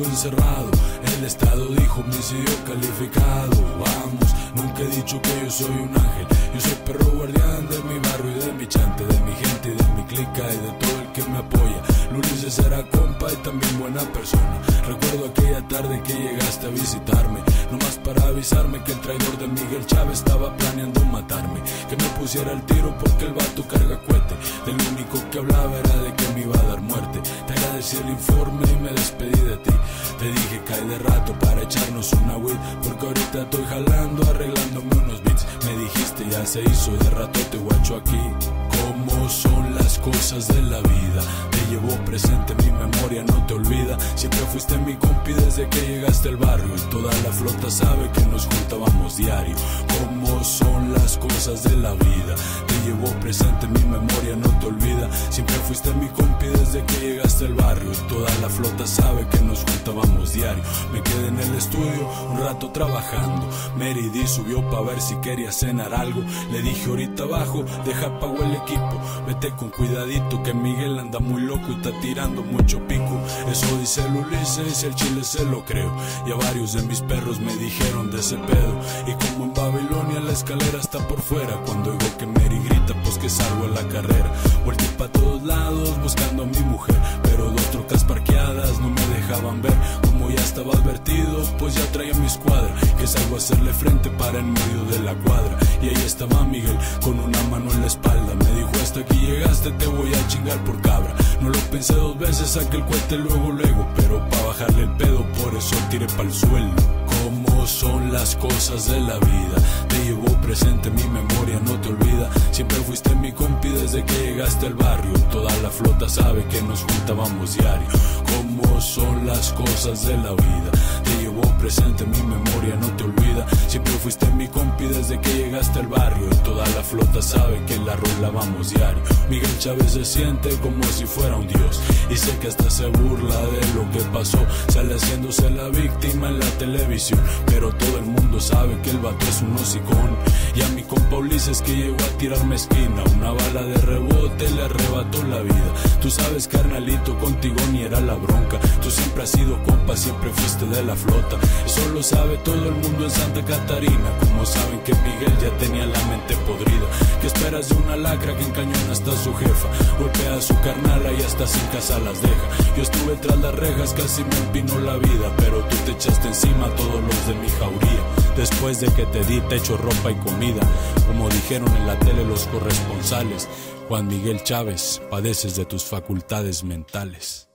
encerrado. El Estado dijo homicidio calificado. Vamos, nunca he dicho que yo soy un ángel. Yo soy perro guardián de mi barrio y de mi chante, de mi gente y de mi clica y de todo el que me apoya. Luis era compa y también buena persona. Recuerdo aquella tarde que llegaste a visitarme, nomás para avisarme que el traidor de Miguel Chávez estaba planeando matarme. Que me pusiera el tiro porque el vato carga cohete. Del único que hablaba era de que me iba a dar muerte. Te agradecí el informe y me despedí cae de rato para echarnos una weed, porque ahorita estoy jalando, arreglándome unos beats. Me dijiste ya se hizo de rato te guacho aquí. ¿Cómo son las cosas de la vida? Te llevo presente mi memoria, no te olvida. Siempre fuiste mi compi desde que llegaste al barrio. Y toda la flota sabe que nos juntábamos diario. ¿Cómo son las cosas de la vida? Te llevo presente mi memoria, no te olvida. Siempre fuiste mi compi desde que llegaste al barrio. Toda la flota sabe que nos juntábamos diario. Me quedé en el estudio un rato trabajando. Meridi subió para ver si quería cenar algo. Le dije ahorita abajo, deja pago el equipo. Vete con cuidadito que Miguel anda muy loco y está tirando mucho pico. Eso dice el Ulises y el chile se lo creo. Y a varios de mis perros me dijeron de ese pedo. Y como en Babilonia la escalera está por fuera. Cuando oigo que Mary grita, pues que salgo a la carrera. Vuelto para todos lados buscando a mi mujer. Pero dos trocas parqueadas no me dejaban ver. Como ya estaba advertido, pues ya traía mi escuadra. Que salgo a hacerle frente para en medio de la cuadra. Y ahí estaba Miguel con una mano en la espalda. Me dijo hasta aquí llegaste te voy a chingar por cabra. No lo pensé dos veces, saqué el cohete luego luego. Pero pa' bajarle el pedo, por eso tiré pa'l suelo. ¿Cómo son las cosas de la vida? Te llevo presente mi memoria, no te olvida. Siempre fuiste mi compi desde que llegaste al barrio. Flota sabe que nos juntábamos diario. ¿Cómo son las cosas de la vida? Presente mi memoria, no te olvida. Siempre fuiste mi compi desde que llegaste al barrio. Toda la flota sabe que la rola vamos diario. Miguel Chávez se siente como si fuera un dios. Y sé que hasta se burla de lo que pasó. Sale haciéndose la víctima en la televisión. Pero todo el mundo sabe que el vato es un hocicón. Y a mi compa Ulises que llegó a tirarme esquina. Una bala de rebote le arrebató la vida. Tú sabes, carnalito, contigo ni era la bronca. Tú siempre has sido compa, siempre fuiste de la flota. Eso lo sabe todo el mundo en Santa Catarina. Como saben que Miguel ya tenía la mente podrida. ¿Qué esperas de una lacra que encañona hasta su jefa? Golpea a su carnala y hasta sin casa las deja. Yo estuve tras las rejas, casi me empinó la vida. Pero tú te echaste encima a todos los de mi jauría. Después de que te di techo, ropa y comida, como dijeron en la tele los corresponsales, Juan Miguel Chávez, padeces de tus facultades mentales.